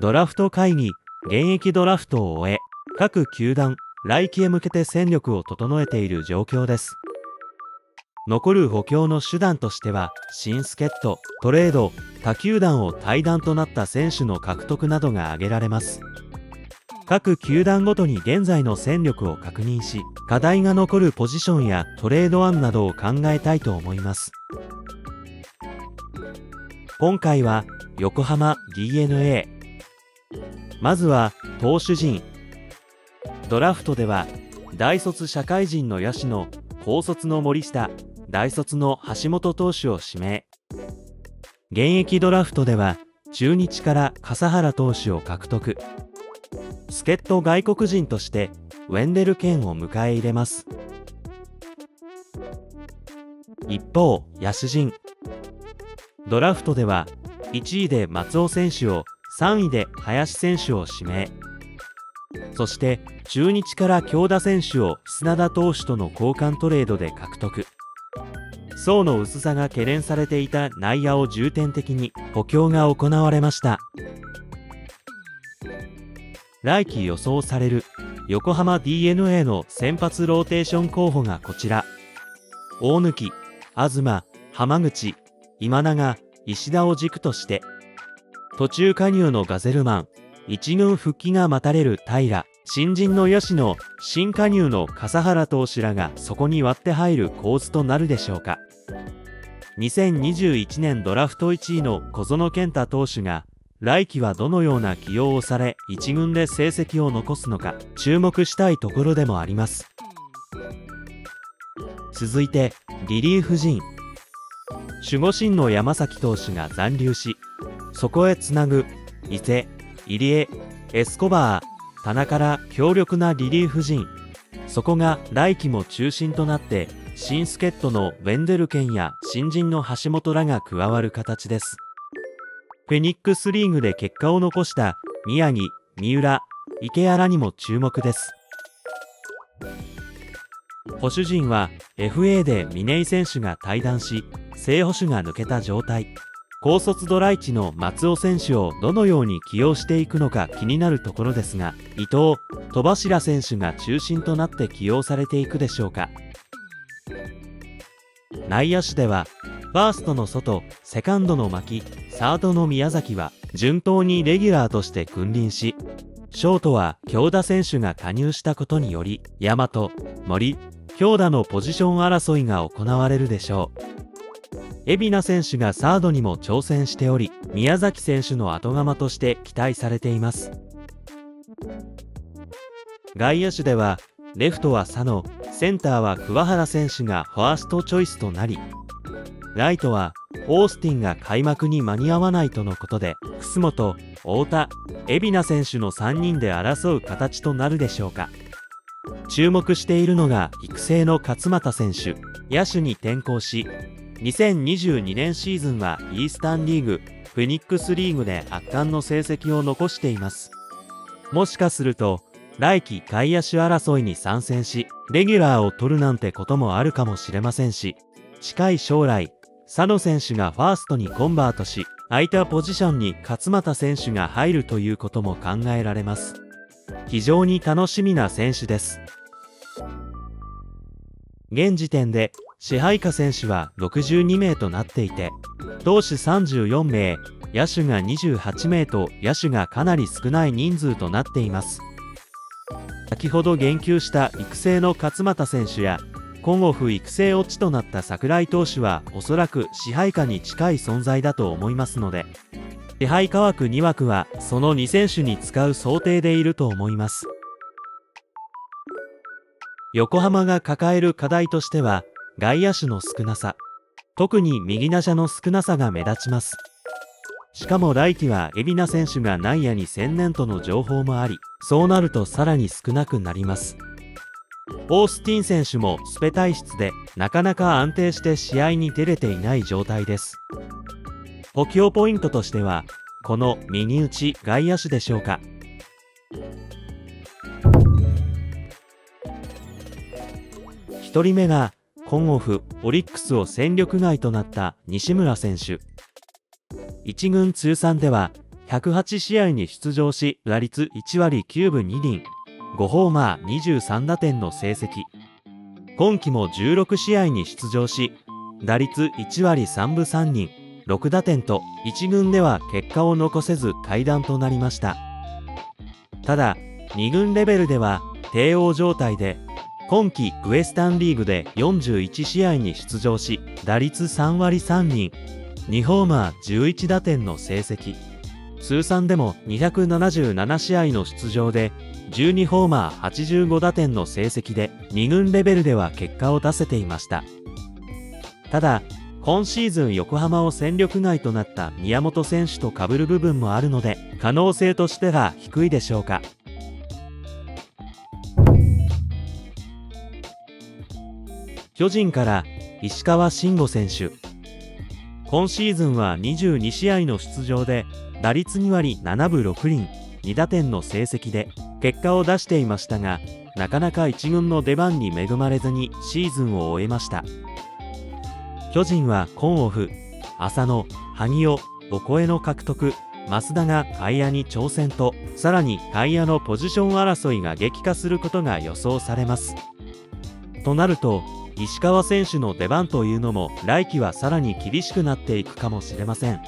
ドラフト会議、現役ドラフトを終え、各球団、来季へ向けて戦力を整えている状況です。残る補強の手段としては、新助っ人、トレード、他球団を対談となった選手の獲得などが挙げられます。各球団ごとに現在の戦力を確認し、課題が残るポジションやトレード案などを考えたいと思います。今回は横浜 DeNA。まずは投手陣。ドラフトでは大卒社会人の野手の高卒の森下、大卒の橋本投手を指名。現役ドラフトでは中日から笠原投手を獲得。助っ人外国人としてウェンデル・ケンを迎え入れます。一方、野手陣。ドラフトでは1位で松尾選手を3位で林選手を指名。そして中日から京田選手を砂田投手との交換トレードで獲得。層の薄さが懸念されていた内野を重点的に補強が行われました。来季予想される横浜 DNA の先発ローテーション候補がこちら。大貫、東、浜口、今永、石田を軸として、途中加入のガゼルマン、一軍復帰が待たれる平、新人の吉野、新加入の笠原投手らがそこに割って入る構図となるでしょうか。2021年ドラフト1位の小園健太投手が、来季はどのような起用をされ、1軍で成績を残すのか、注目したいところでもあります。続いて、リリーフ陣。守護神の山崎投手が残留し、そこへつなぐ、伊勢、入江、エスコバー、棚から強力なリリーフ陣。そこが来季も中心となって、新助っ人のウェンデルケンや新人の橋本らが加わる形です。フェニックスリーグで結果を残した宮城、三浦、池谷らにも注目です。保守陣は FA で峰井選手が退団し、正捕手が抜けた状態。高卒ドライチの松尾選手をどのように起用していくのか気になるところですが、伊藤、戸柱選手が中心となって起用されていくでしょうか。内野手では、ファーストの外、セカンドの牧、サードの宮崎は順当にレギュラーとして君臨し、ショートは京田選手が加入したことにより、大和、森、京田のポジション争いが行われるでしょう。海老名選手がサードにも挑戦しており、宮崎選手の後釜として期待されています。外野手では、レフトは佐野、センターは桑原選手がファーストチョイスとなり、ライトはオースティンが開幕に間に合わないとのことで、楠本、太田、海老名選手の3人で争う形となるでしょうか。注目しているのが育成の勝俣選手、野手に転向し、2022年シーズンはイースタンリーグ、フェニックスリーグで圧巻の成績を残しています。もしかすると、来季外野手争いに参戦し、レギュラーを取るなんてこともあるかもしれませんし、近い将来、佐野選手がファーストにコンバートし、空いたポジションに勝俣選手が入るということも考えられます。非常に楽しみな選手です。現時点で支配下選手は62名となっていて、投手34名、野手が28名と野手がかなり少ない人数となっています。先ほど言及した育成の勝俣選手や、今オフ育成落ちとなった櫻井投手はおそらく支配下に近い存在だと思いますので、支配下枠2枠はその2選手に使う想定でいると思います。横浜が抱える課題としては、外野手の少なさ、特に右打者の少なさが目立ちます。しかも来季は海老名選手が内野に専念との情報もあり、そうなるとさらに少なくなります。オースティン選手もスペ体質でなかなか安定して試合に出れていない状態です。補強ポイントとしては、この右打ち外野手でしょうか。1人目が今オフオリックスを戦力外となった西村選手1軍通算では108試合に出場し、打率1割9分2厘、5ホーマー23打点の成績。今季も16試合に出場し、打率1割3分3厘、6打点と1軍では結果を残せず階段となりました。ただ、2軍レベルでは帝王状態で、今季ウエスタンリーグで41試合に出場し、打率3割3厘、2ホーマー11打点の成績。通算でも277試合の出場で12ホーマー85打点の成績で2軍レベルでは結果を出せていました。ただ、今シーズン横浜を戦力外となった宮本選手と被る部分もあるので、可能性としては低いでしょうか。巨人から石川慎吾選手。今シーズンは22試合の出場で打率2割7分6厘2打点の成績で結果を出していましたがなかなか1軍の出番に恵まれずにシーズンを終えました巨人はコンオフ浅野萩尾オコエの獲得増田が外野に挑戦とさらに外野のポジション争いが激化することが予想されますとなると石川選手の出番というのも来季はさらに厳しくなっていくかもしれません。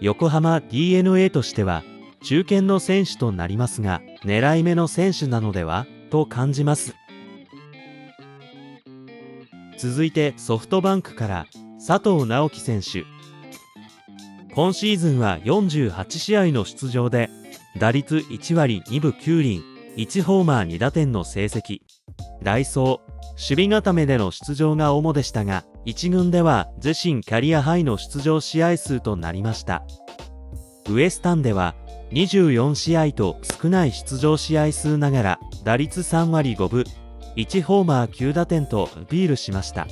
横浜 d n a としては中堅の選手となりますが狙い目の選手なのではと感じます。続いてソフトバンクから佐藤直樹選手。今シーズンは48試合の出場で打率1割2分9厘1ホーマー2打点の成績。ダイソー守備固めでの出場が主でしたが1軍では自身キャリアハイの出場試合数となりました。ウエスタンでは24試合と少ない出場試合数ながら打率3割5分1ホーマー9打点とアピールしました。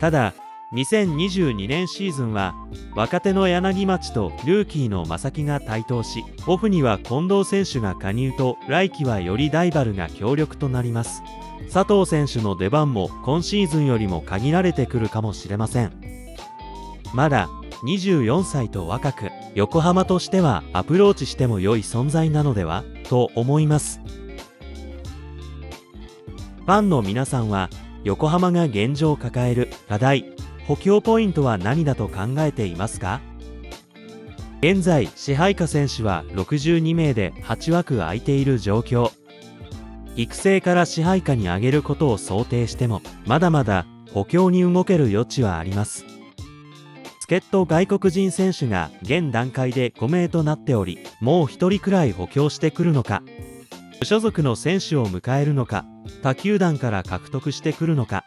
ただ2022年シーズンは若手の柳町とルーキーの正木が台頭しオフには近藤選手が加入と来季はよりライバルが強力となります。佐藤選手の出番も今シーズンよりも限られてくるかもしれません。まだ24歳と若く横浜としてはアプローチしても良い存在なのでは？と思います。ファンの皆さんは横浜が現状を抱える課題補強ポイントは何だと考えていますか？現在支配下選手は62名で8枠空いている状況。育成から支配下に上げることを想定してもまだまだ補強に動ける余地はあります。助っ人外国人選手が現段階で5名となっておりもう1人くらい補強してくるのか無所属の選手を迎えるのか他球団から獲得してくるのか。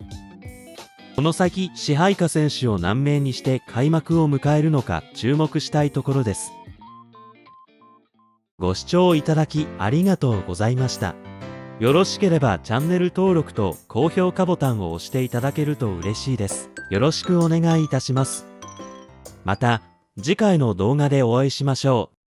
この先支配下選手を何名にして開幕を迎えるのか注目したいところですご視聴いただきありがとうございましたよろしければチャンネル登録と高評価ボタンを押していただけると嬉しいです。よろしくお願いいたします。また、次回の動画でお会いしましょう。